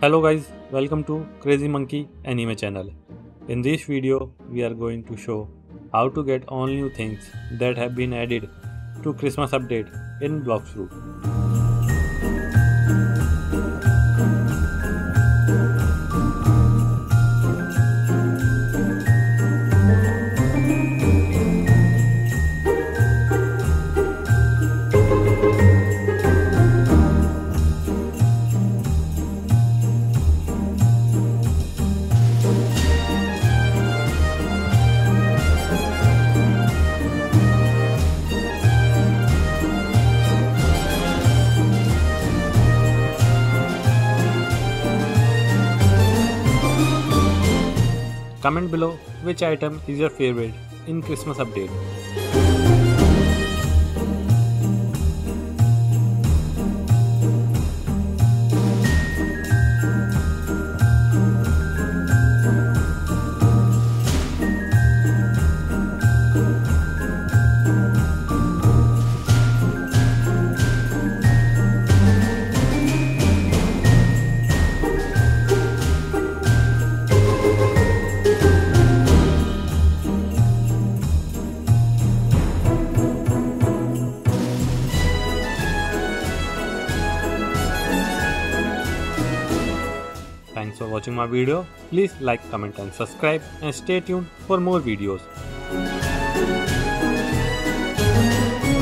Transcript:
Hello guys, welcome to Crazy Monkey Anime channel. In this video, we are going to show how to get all new things that have been added to Christmas update in Blox Comment below which item is your favorite in Christmas update. Thanks for watching my video. Please like, comment and subscribe and stay tuned for more videos.